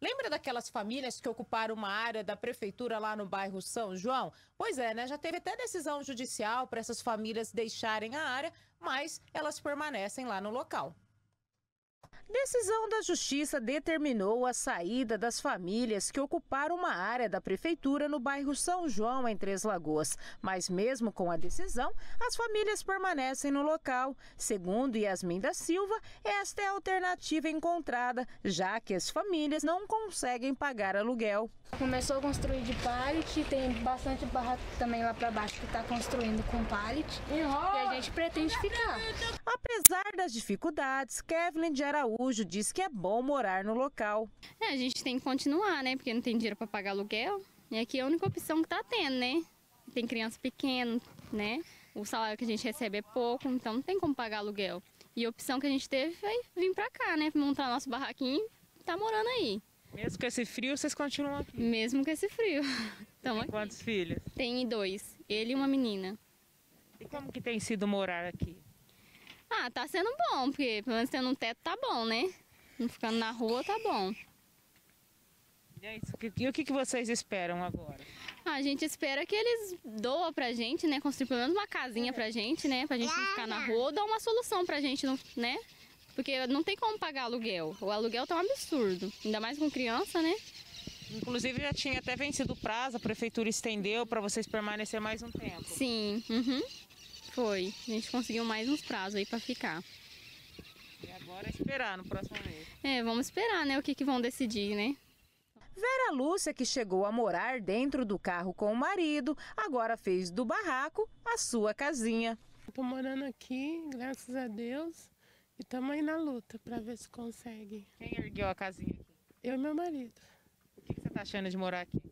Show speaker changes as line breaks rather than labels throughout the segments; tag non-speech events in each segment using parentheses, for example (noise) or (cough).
Lembra daquelas famílias que ocuparam uma área da prefeitura lá no bairro São João? Pois é, né? Já teve até decisão judicial para essas famílias deixarem a área, mas elas permanecem lá no local. Decisão da Justiça determinou a saída das famílias que ocuparam uma área da prefeitura no bairro São João, em Três Lagoas. Mas, mesmo com a decisão, as famílias permanecem no local. Segundo Yasmin da Silva, esta é a alternativa encontrada, já que as famílias não conseguem pagar aluguel.
Começou a construir de pallet, tem bastante barraco também lá para baixo que está construindo com pallet e a gente pretende ficar.
Apesar das dificuldades, Kevin de Araújo diz que é bom morar no local.
É, a gente tem que continuar, né? Porque não tem dinheiro para pagar aluguel. E aqui é a única opção que tá tendo, né? Tem criança pequena, né? O salário que a gente recebe é pouco, então não tem como pagar aluguel. E a opção que a gente teve foi vir para cá, né? Montar nosso barraquinho e tá morando aí.
Mesmo com esse frio, vocês continuam aqui?
Mesmo com esse frio. (laughs)
Tem quantos filhos?
Tem dois, ele e uma menina.
E como que tem sido morar aqui?
Ah, tá sendo bom, porque pelo menos tendo um teto tá bom, né? Não ficando na rua tá bom.
E, é isso. e o que, que vocês esperam agora?
Ah, a gente espera que eles doam pra gente, né? Construir pelo menos uma casinha pra gente, né? Pra gente não ficar na rua ou dar uma solução pra gente, né? Porque não tem como pagar aluguel. O aluguel tá um absurdo. Ainda mais com criança, né?
Inclusive já tinha até vencido o prazo, a prefeitura estendeu para vocês permanecer mais um tempo.
Sim, uhum. Foi. A gente conseguiu mais uns prazos aí para ficar.
E agora é esperar no próximo mês.
É, vamos esperar, né, o que, que vão decidir, né?
Vera Lúcia, que chegou a morar dentro do carro com o marido, agora fez do barraco a sua casinha.
Estou morando aqui, graças a Deus. E estamos aí na luta para ver se consegue.
Quem ergueu a casinha aqui?
Eu e meu marido.
O que, você está achando de morar aqui?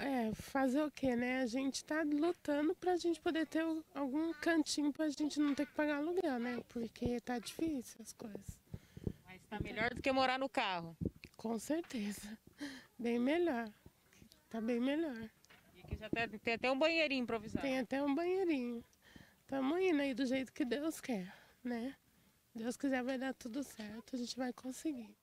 É, fazer o quê, né? A gente está lutando para a gente poder ter algum cantinho para a gente não ter que pagar aluguel, né? Porque tá difícil as coisas.
Mas está melhor do que morar no carro?
Com certeza. Bem melhor. Tá bem melhor.
E aqui já tem, tem até um banheirinho improvisado.
Tem até um banheirinho. Estamos indo aí do jeito que Deus quer, né? Deus quiser vai dar tudo certo, a gente vai conseguir.